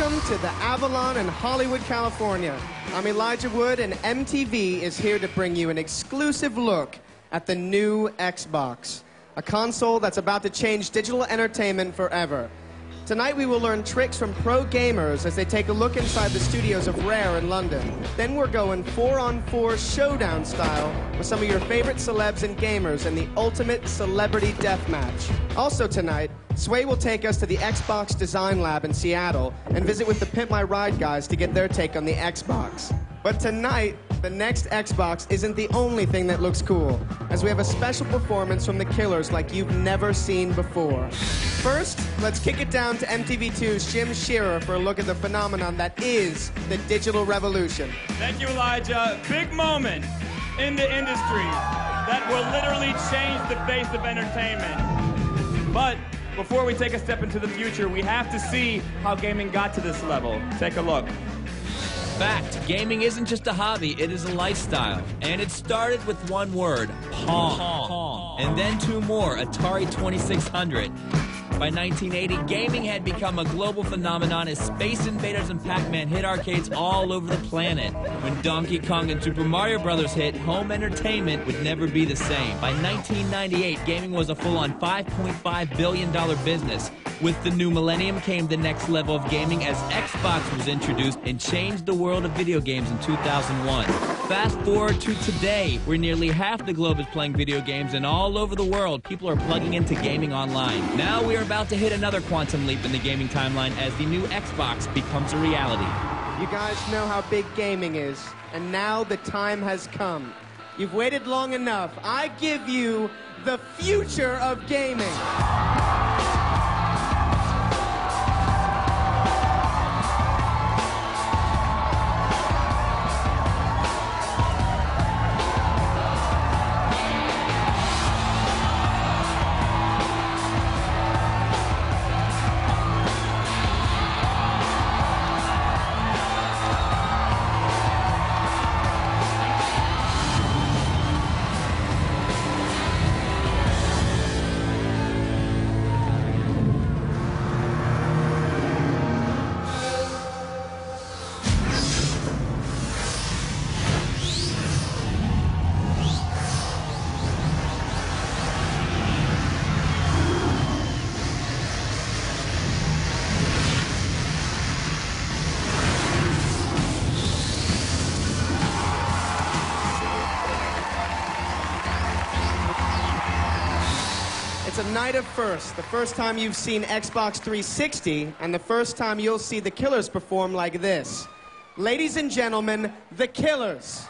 Welcome to the Avalon in Hollywood, California. I'm Elijah Wood, and MTV is here to bring you an exclusive look at the new Xbox, a console that's about to change digital entertainment forever. Tonight, we will learn tricks from pro gamers as they take a look inside the studios of Rare in London. Then we're going four on four showdown style with some of your favorite celebs and gamers in the ultimate celebrity deathmatch. Also, tonight, Sway will take us to the Xbox Design Lab in Seattle and visit with the Pimp My Ride guys to get their take on the Xbox. But tonight, the next Xbox isn't the only thing that looks cool, as we have a special performance from the Killers like you've never seen before. First, let's kick it down to MTV2's Jim Shearer for a look at the phenomenon that is the digital revolution. Thank you, Elijah. Big moment in the industry that will literally change the face of entertainment. But before we take a step into the future, we have to see how gaming got to this level. Take a look. Fact, gaming isn't just a hobby, it is a lifestyle. And it started with one word, Pong. Pong. And then two more, Atari 2600. By 1980, gaming had become a global phenomenon as Space Invaders and Pac-Man hit arcades all over the planet. When Donkey Kong and Super Mario Bros. hit, home entertainment would never be the same. By 1998, gaming was a full-on $5.5 billion business. With the new millennium came the next level of gaming as Xbox was introduced and changed the world of video games in 2001. Fast forward to today, where nearly half the globe is playing video games and all over the world, people are plugging into gaming online. Now we are about to hit another quantum leap in the gaming timeline as the new Xbox becomes a reality. You guys know how big gaming is, and now the time has come. You've waited long enough. I give you the future of gaming. Night of firsts. The first time you've seen Xbox 360, and the first time you'll see the Killers perform like this. Ladies and gentlemen, the Killers.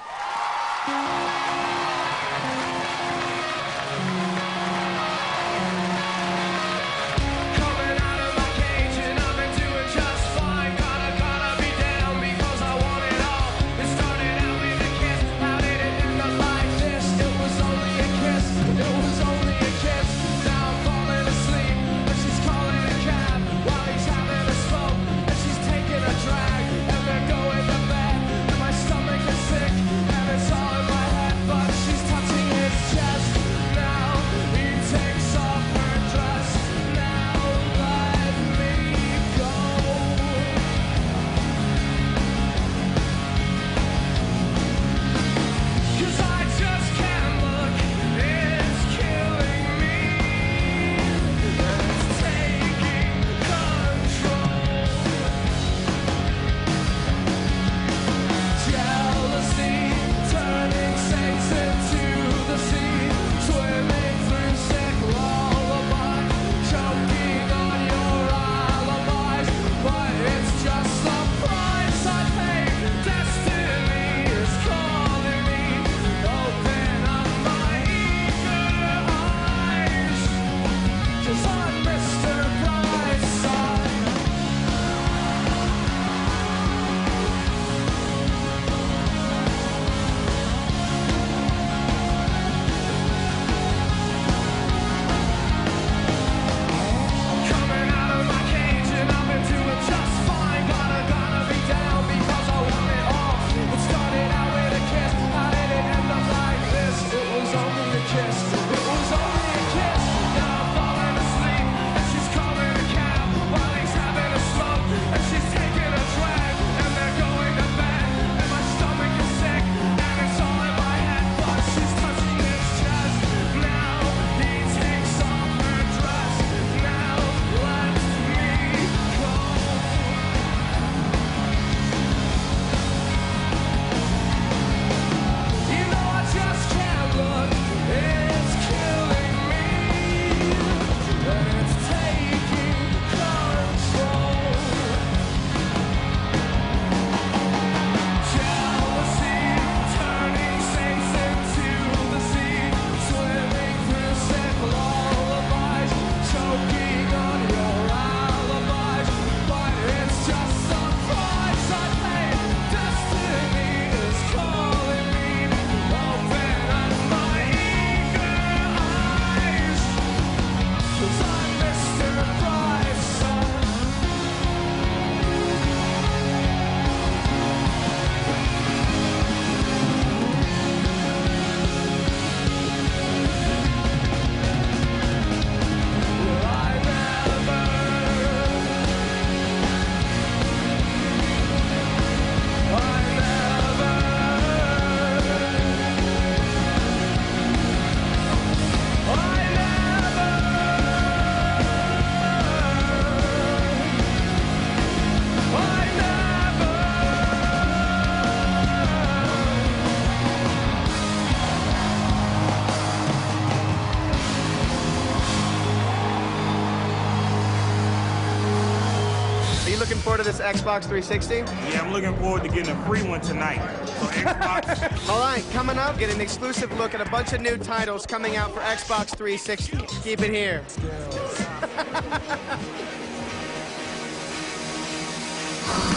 Forward to this Xbox 360? Yeah, I'm looking forward to getting a free one tonight. So Xbox, All right, coming up, get an exclusive look at a bunch of new titles coming out for Xbox 360. Keep it here.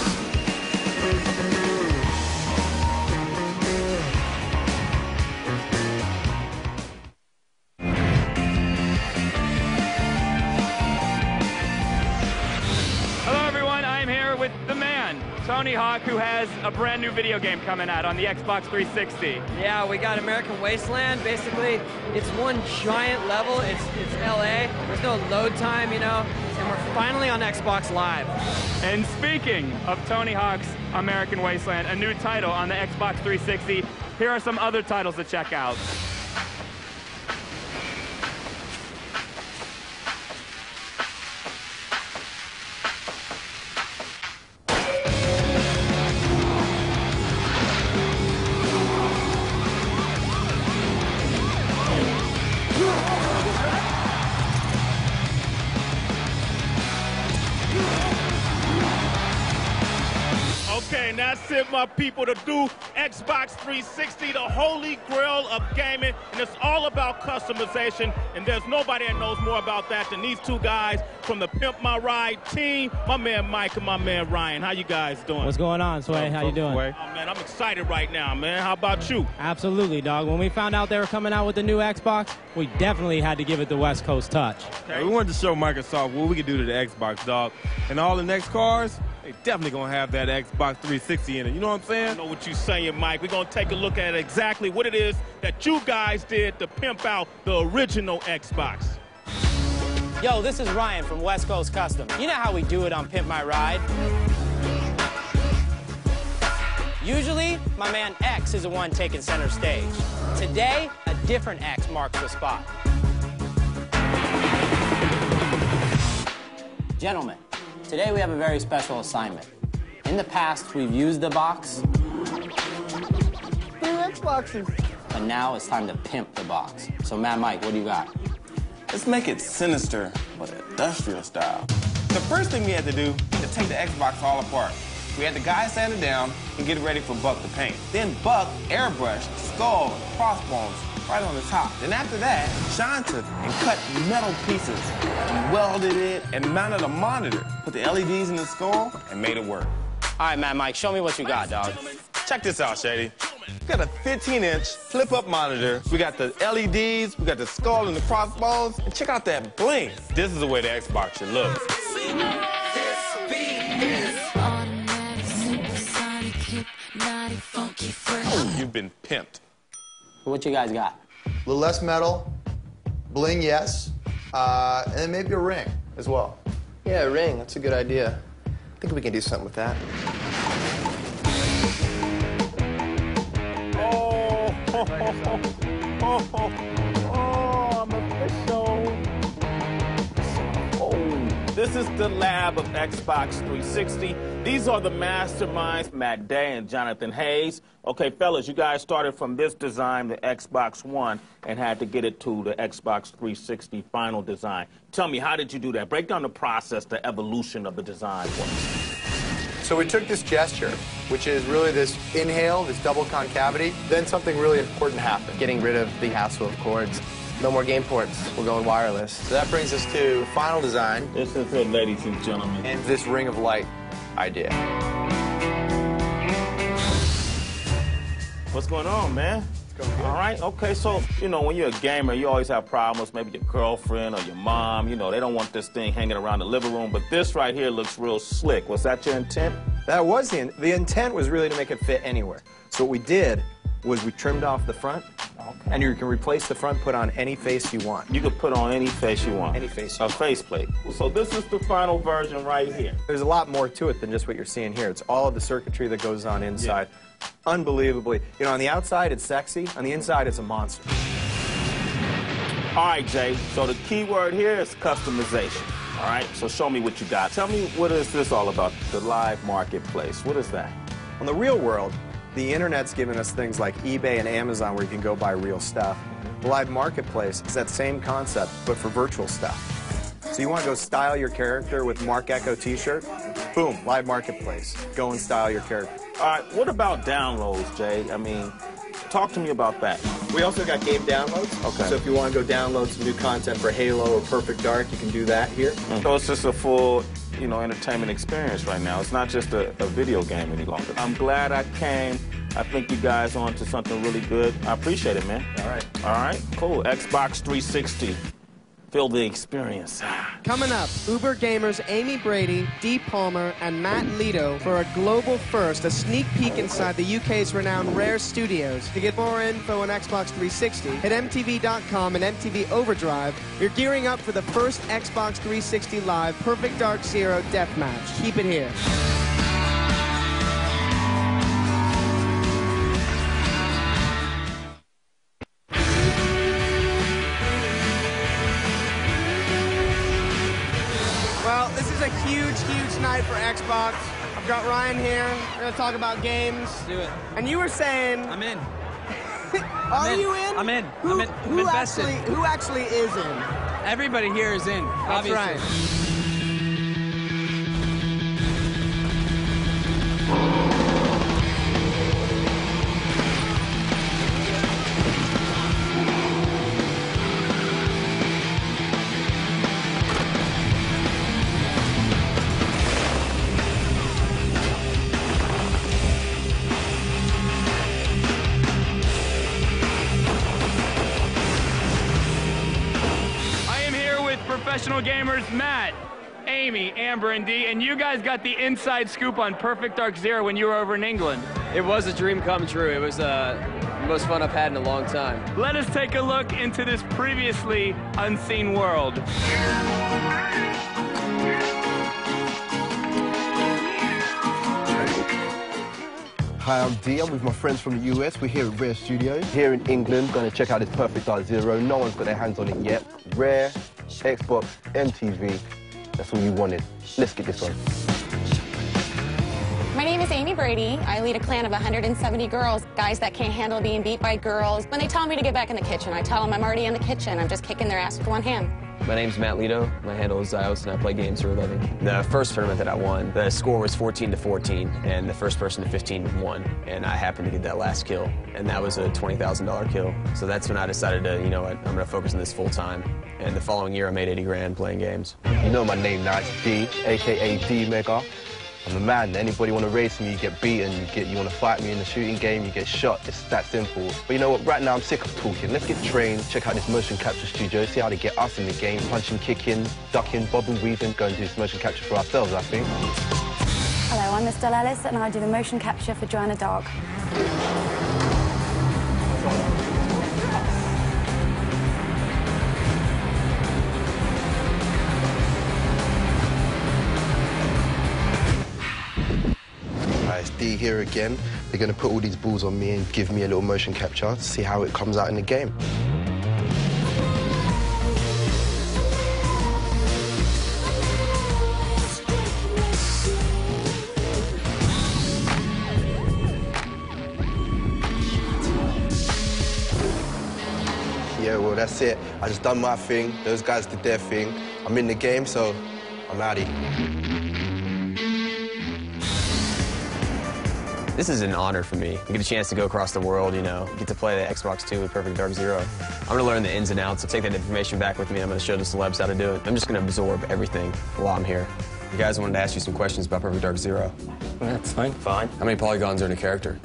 Tony Hawk, who has a brand new video game coming out on the Xbox 360. Yeah, we got American Wasteland. Basically, it's one giant level. It's it's LA. There's no load time, you know, and we're finally on Xbox Live. And speaking of Tony Hawk's American Wasteland, a new title on the Xbox 360, here are some other titles to check out. That's it, my people, to do Xbox 360, the holy grail of gaming, and it's all about customization, and there's nobody that knows more about that than these two guys from the Pimp My Ride team, my man Mike and my man Ryan. How you guys doing? What's going on, Sway? How you doing? Oh, man, I'm excited right now, man. How about you? Absolutely, dog. When we found out they were coming out with the new Xbox, we definitely had to give it the West Coast touch. We wanted to show Microsoft what we could do to the Xbox, dog. And all the next cars, they definitely gonna have that Xbox 360 in it. You know what I'm I saying? know what you're saying, Mike. We're going to take a look at exactly what it is that you guys did to pimp out the original Xbox. Yo, this is Ryan from West Coast Custom. You know how we do it on Pimp My Ride? Usually, my man X is the one taking center stage. Today, a different X marks the spot. Gentlemen, today we have a very special assignment. In the past, we've used the box. Three Xboxes. But now it's time to pimp the box. So, Mad Mike, what do you got? Let's make it sinister, but industrial style. The first thing we had to do is take the Xbox all apart. We had the guy sand it down and get it ready for Buck to paint. Then Buck airbrushed skull and crossbones right on the top. Then after that, Sean took and cut metal pieces, and welded it, and mounted a monitor. Put the LEDs in the skull and made it work. All right, Mad Mike, show me what you got, dog. Check this out, Shady. We got a 15-inch flip-up monitor. We got the LEDs. We got the skull and the crossbones. And check out that bling. This is the way the Xbox should look. Automatic, supersonic, hypnotic, funky, fresh. Oh, you've been pimped. What you guys got? A little less metal, bling, yes, uh, and then maybe a ring as well. Yeah, a ring. That's a good idea. I think we can do something with that. Oh, oh, this is the lab of Xbox 360. These are the masterminds, Matt Day and Jonathan Hayes. Okay, fellas, you guys started from this design, the Xbox One, and had to get it to the Xbox 360 final design. Tell me, how did you do that? Break down the process, the evolution of the design for. So we took this gesture, which is really this inhale, this double concavity. Then something really important happened. Getting rid of the hassle of cords. No more game ports. We're going wireless. So that brings us to the final design This is it, ladies and gentlemen. and this ring of light idea. What's going on, man? All right, okay, so, you know, when you're a gamer, you always have problems. Maybe your girlfriend or your mom, you know, they don't want this thing hanging around the living room, but this right here looks real slick. Was that your intent? That was the, in- the intent was really to make it fit anywhere. So what we did was we trimmed off the front, and you can replace the front, put on any face you want. You can put on any face you want. Any face you A faceplate. So this is the final version right here. There's a lot more to it than just what you're seeing here. It's all of the circuitry that goes on inside. Unbelievably. You know, on the outside it's sexy, on the inside it's a monster. All right, Jay, so the key word here is customization. All right, so show me what you got. Tell me what is this all about, the live marketplace. What is that? On the real world, the internet's given us things like eBay and Amazon where you can go buy real stuff. The live marketplace is that same concept, but for virtual stuff. So you want to go style your character with Marc Ecko t-shirt? Boom, live marketplace. Go and style your character. All right, what about downloads, Jay? I mean, talk to me about that. We also got game downloads. Okay. So if you want to go download some new content for Halo or Perfect Dark, you can do that here. So it's just a full, you know, entertainment experience right now. It's not just a, a video game any longer. I'm glad I came. I think you guys on to something really good. I appreciate it, man. All right. All right, cool. Xbox 360. Feel the experience. Coming up, Uber gamers Amy Brady, Dee Palmer, and Matt Leto for a global first, a sneak peek inside the UK's renowned Rare Studios. To get more info on Xbox 360, hit MTV.com and MTV Overdrive. You're gearing up for the first Xbox 360 Live Perfect Dark Zero Deathmatch. Keep it here. Xbox. I've got Ryan here. We're going to talk about games. Do it. And you were saying, I'm in. are in. you in? I'm in. Who, I'm in. I'm who invested. actually, who actually is in? Everybody here is in. That's obviously. right. Matt, Amy, Amber, and Dee, and you guys got the inside scoop on Perfect Dark Zero when you were over in England. It was a dream come true. It was uh, the most fun I've had in a long time. Let us take a look into this previously unseen world. Hi, I'm Dee. I'm with my friends from the US. We're here at Rare Studios. Here in England, going to check out this Perfect Dark Zero. No one's got their hands on it yet. Rare, Xbox, MTV. That's all you wanted. Let's get this on. My name is Amy Brady. I lead a clan of 170 girls, guys that can't handle being beat by girls. When they tell me to get back in the kitchen, I tell them I'm already in the kitchen. I'm just kicking their ass with one hand. My name's Matt Leto. My handle is Zyos, and I play games for a living. The first tournament that I won, the score was 14 to 14, and the first person to 15 won. And I happened to get that last kill, and that was a $20,000 kill. So that's when I decided to, you know what, I'm going to focus on this full time. And the following year, I made 80 grand playing games. You know my name now. It's D, aka D Mega. I'm a man. Anybody want to race me, you get beaten. You get, you want to fight me in the shooting game, you get shot. It's that simple. But you know what? Right now, I'm sick of talking. Let's get trained. Check out this motion capture studio. See how they get us in the game. Punching, kicking, ducking, bobbing, weaving. Go and do this motion capture for ourselves. I think. Hello, I'm Estelle Ellis and I do the motion capture for Joanna Dark. D here again. They're going to put all these balls on me and give me a little motion capture to see how it comes out in the game. Yeah, well, that's it. I just done my thing. Those guys did their thing. I'm in the game, so I'm outie. This is an honor for me. I get a chance to go across the world, you know, get to play the Xbox 2 with Perfect Dark Zero. I'm gonna learn the ins and outs, so take that information back with me, I'm gonna show the celebs how to do it. I'm just gonna absorb everything while I'm here. You guys wanted to ask you some questions about Perfect Dark Zero. That's fine. Fine. How many polygons are in a character?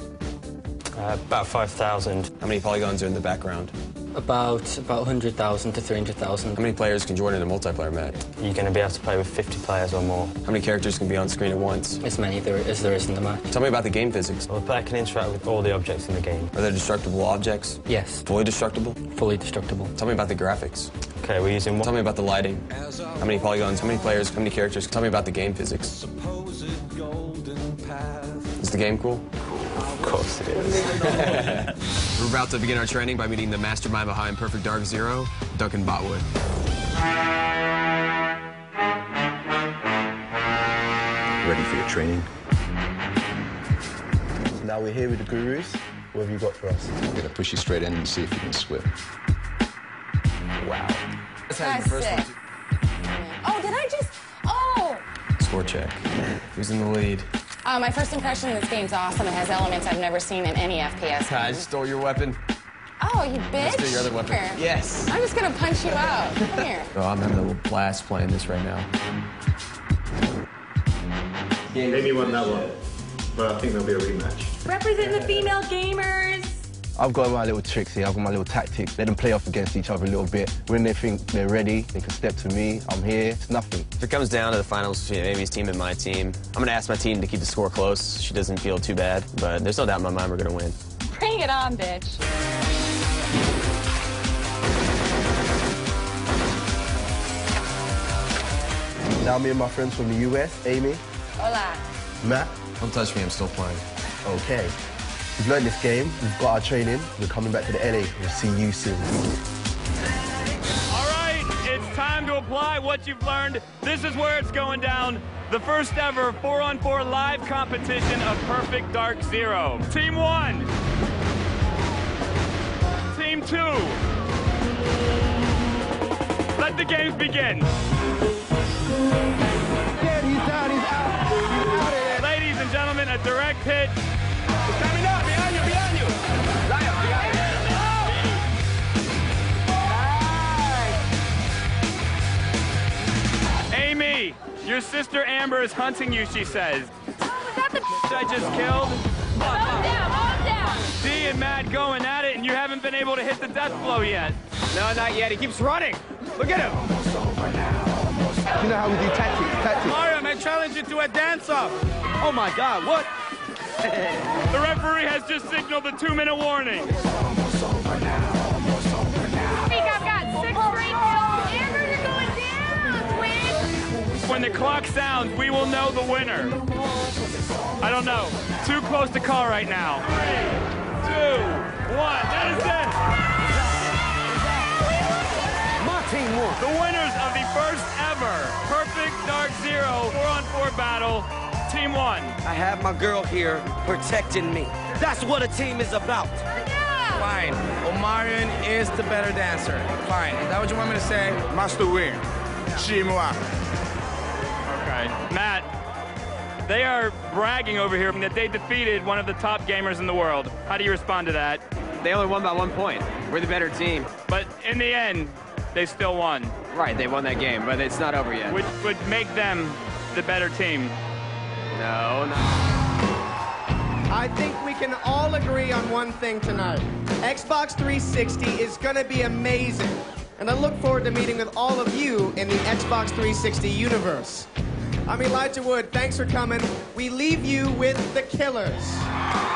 Uh, about 5,000. How many polygons are in the background? About about 100,000 to 300,000. How many players can join in a multiplayer match? You're going to be able to play with 50 players or more. How many characters can be on screen at once? As many there as there is in the match. Tell me about the game physics. Well, the player can interact with all the objects in the game. Are there destructible objects? Yes. Fully destructible? Fully destructible. Tell me about the graphics. Okay, we're using Tell me about the lighting. How many polygons, how many players, how many characters? Tell me about the game physics. Is the game cool? Of course it is. We're about to begin our training by meeting the mastermind behind Perfect Dark Zero, Duncan Botwood. Ready for your training? Now we're here with the gurus. What have you got for us? We're gonna push you straight in and see if you can swim. Wow. That's sick. Oh, did I just? Oh! Score check. Who's in the lead? Uh, my first impression of this game's awesome. It has elements I've never seen in any FPS. I just stole your weapon. Oh, you bitch. Let's your other weapon. Here. Yes. I'm just gonna punch you out. Come here. Oh, I'm having a little blast playing this right now. Maybe one that one, but I think there'll be a rematch. Represent the female gamers. I've got my little tricks here, I've got my little tactics. Let them play off against each other a little bit. When they think they're ready, they can step to me. I'm here. It's nothing. If it comes down to the finals between Amy's team and my team, I'm gonna ask my team to keep the score close. She doesn't feel too bad, but there's no doubt in my mind we're gonna win. Bring it on, bitch. Now me and my friends from the US, Amy, Hola. Matt. Don't touch me, I'm still playing. Okay. We've learned this game, we've got our training, we're coming back to the LA. We'll see you soon. All right, it's time to apply what you've learned. This is where it's going down. The first ever four-on-four live competition of Perfect Dark Zero. Team one. Team two. Let the games begin. Ladies and gentlemen, a direct hit. Your sister Amber is hunting you, she says. Oh, was that the I just killed. D and Matt going at it, and you haven't been able to hit the death blow yet. No, not yet. He keeps running. Look at him. You know how we do tactics, tactics. Mario, I challenge you to a dance-off. Oh my God, what? The referee has just signaled the two-minute warning. I think I've got six straight kills when the clock sounds, we will know the winner. I don't know. Too close to call right now. Three, two, one. That is it. Martin won. The winners of the first ever Perfect Dark Zero 4-on-4 battle, Team 1. I have my girl here protecting me. That's what a team is about. Fine. Omarion is the better dancer. Fine. Is that what you want me to say? Must win. Yeah. Team 1. Matt, they are bragging over here that they defeated one of the top gamers in the world. How do you respond to that? They only won by one point. We're the better team. But in the end, they still won. Right, they won that game, but it's not over yet. Which would make them the better team. No, no. I think we can all agree on one thing tonight. Xbox 360 is gonna be amazing. And I look forward to meeting with all of you in the Xbox 360 universe. I'm Elijah Wood. Thanks for coming. We leave you with the Killers.